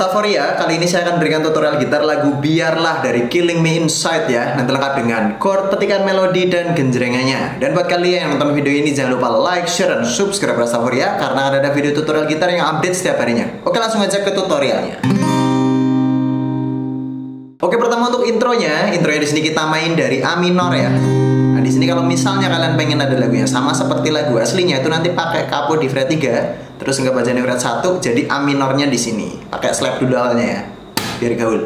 Di Rastaforia Kali ini saya akan berikan tutorial gitar lagu Biarlah dari Killing Me Inside ya. Nanti lengkap dengan chord, petikan melodi, dan genjrengannya. Dan buat kalian yang nonton video ini jangan lupa like, share, dan subscribe Rastaforia Karena ada video tutorial gitar yang update setiap harinya. Oke langsung aja ke tutorialnya. Oke pertama untuk intronya. Intronya di sini kita main dari A minor ya. Nah di sini kalau misalnya kalian pengen ada lagunya sama seperti lagu aslinya itu nanti pakai kapo di fret 3 Terus nggak baca fret 1 jadi A minornya di sini. Pakai slap dulu awalnya ya. Biar gaul.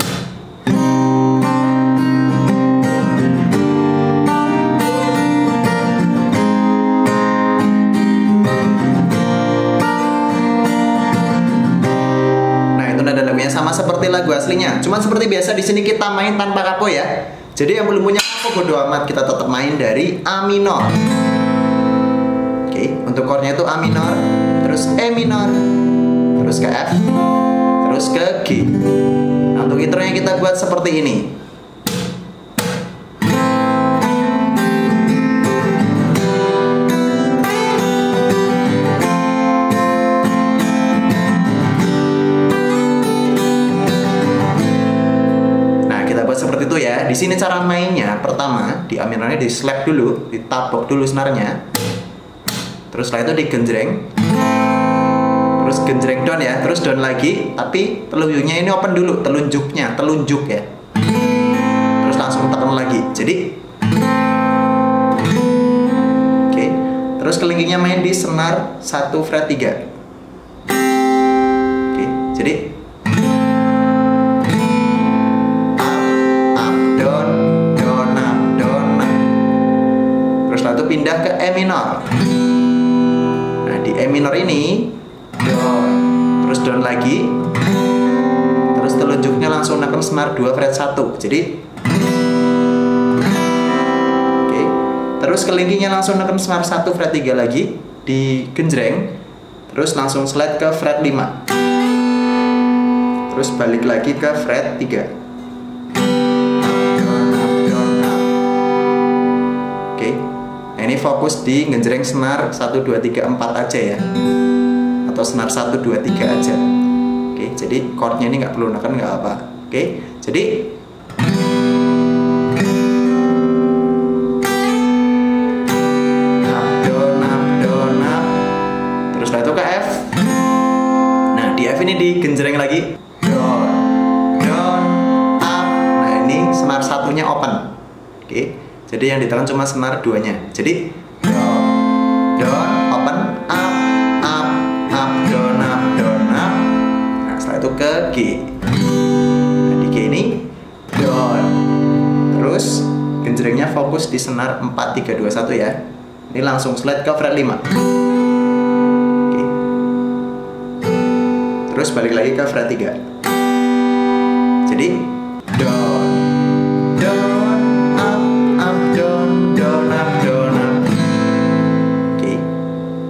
Nah, itu nada lagunya sama seperti lagu aslinya. Cuman seperti biasa di sini kita main tanpa kapo ya. Jadi yang belum punya kapo bodo amat kita tetap main dari A minor. Oke, untuk chordnya itu A minor, terus E minor, terus ke F, terus ke G. Nah, untuk intronya kita buat seperti ini. Nah, seperti itu ya. Di sini cara mainnya pertama di A minornya di slap dulu, ditabok dulu senarnya terus setelah itu digenjreng terus genjreng down ya. Terus down lagi tapi telunjuknya ini open dulu telunjuknya telunjuk ya. Terus langsung tekan lagi. Jadi oke. Terus kelingkingnya main di senar 1 fret 3 oke jadi up up down down up down up. Terus setelah itu pindah ke E minor. Di E minor ini down terus down lagi. Terus telunjuknya langsung neken senar 2 fret 1 jadi oke. Terus kelingkingnya langsung neken senar 1 fret 3 lagi di genjreng. Terus langsung slide ke fret 5 terus balik lagi ke fret 3 ini fokus di genjreng senar 1 2 3 4 aja ya. Atau senar 1 2 3 aja. Oke, jadi chordnya ini nggak perlu neken nggak apa. Oke, jadi up down up down up. Terus setelah itu ke F. Nah, di F ini di genjreng lagi down down up. Nah, ini senar satunya open. Oke. Jadi yang ditekan cuma senar duanya. Jadi G. Nah, di G ini down. Terus genjrengnya fokus di senar 4 3 2 1 ya. Ini langsung slide ke fret 5. Oke. Terus balik lagi ke fret 3. Jadi down, down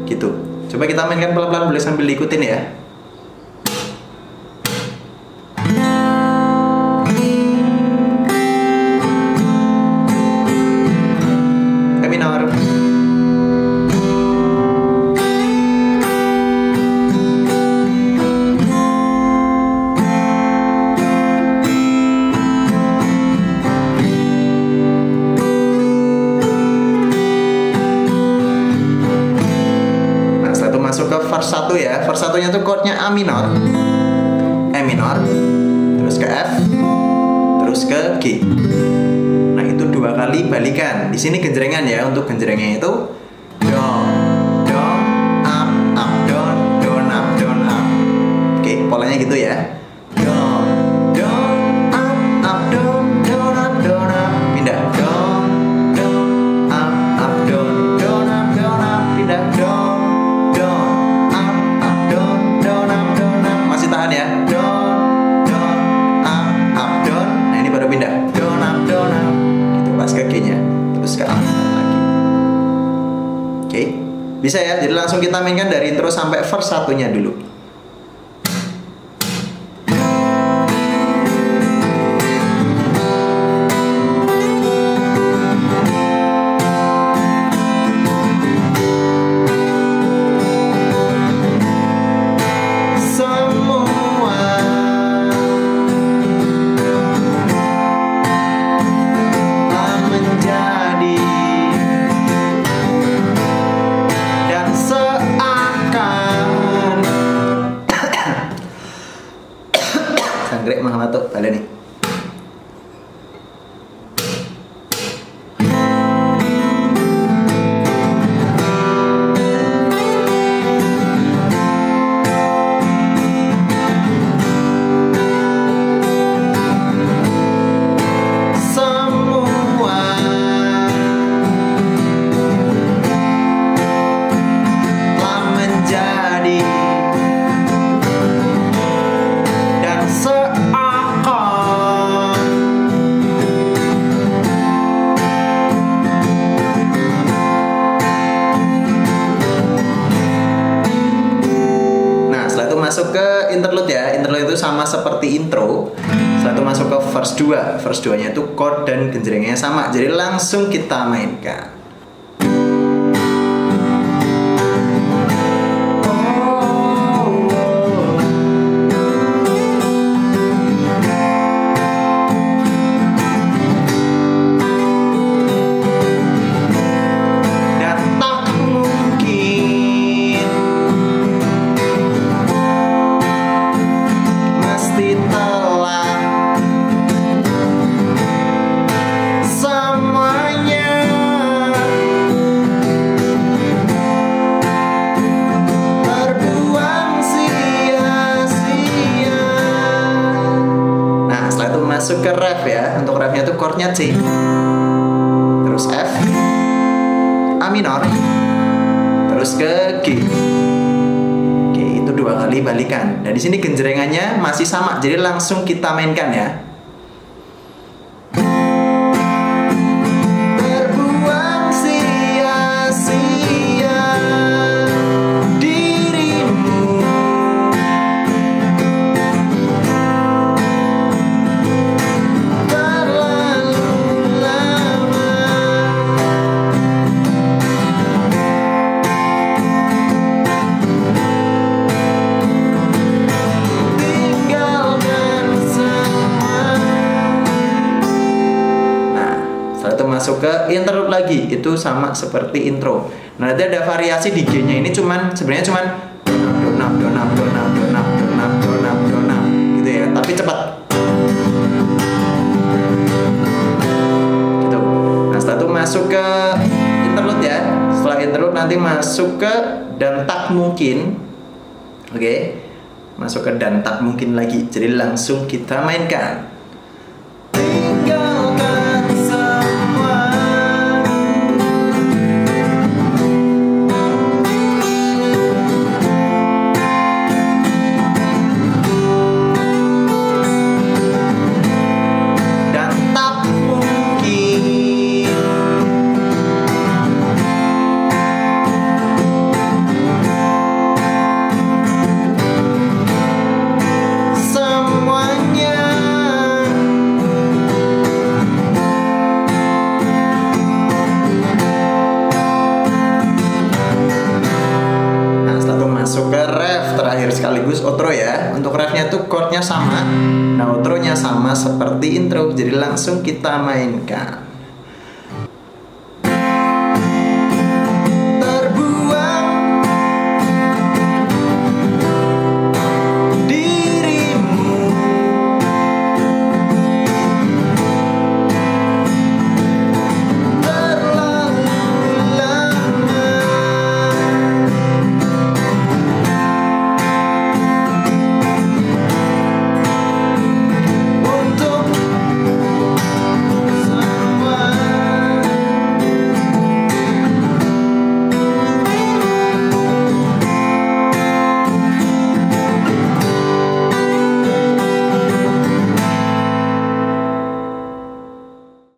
gitu coba kita mainkan pelan-pelan boleh sambil diikutin ya minor. E minor, terus ke F, terus ke G. Nah, itu dua kali balikan. Di sini genjrengan ya. Untuk genjrengnya itu down, down, up, up, down, down, up, down, up. Oke, polanya gitu ya. Bisa ya jadi langsung kita mainkan dari intro sampai verse satunya dulu balik nih masuk ke interlude ya. Interlude itu sama seperti intro. Setelah itu masuk ke verse 2. Verse 2-nya itu chord dan genjrengnya sama. Jadi langsung kita mainkan. Masuk ke ref ya. Untuk refnya itu chordnya C. Terus F A minor. Terus ke G. itu dua kali balikan. Dan di sini genjrengannya masih sama. Jadi langsung kita mainkan ya interlude lagi. Itu sama seperti intro. Nah nanti ada variasi di G nya ini cuman sebenarnya cuman gitu ya. Tapi cepat. Gitu. Nah setelah itu masuk ke interlude ya. Setelah interlude nanti masuk ke dan tak mungkin. Oke. Okay? masuk ke dan tak mungkin lagi. Jadi langsung kita mainkan sekaligus outro ya. Untuk refnya tuh chordnya sama, nah outronya sama seperti intro. Jadi langsung kita mainkan.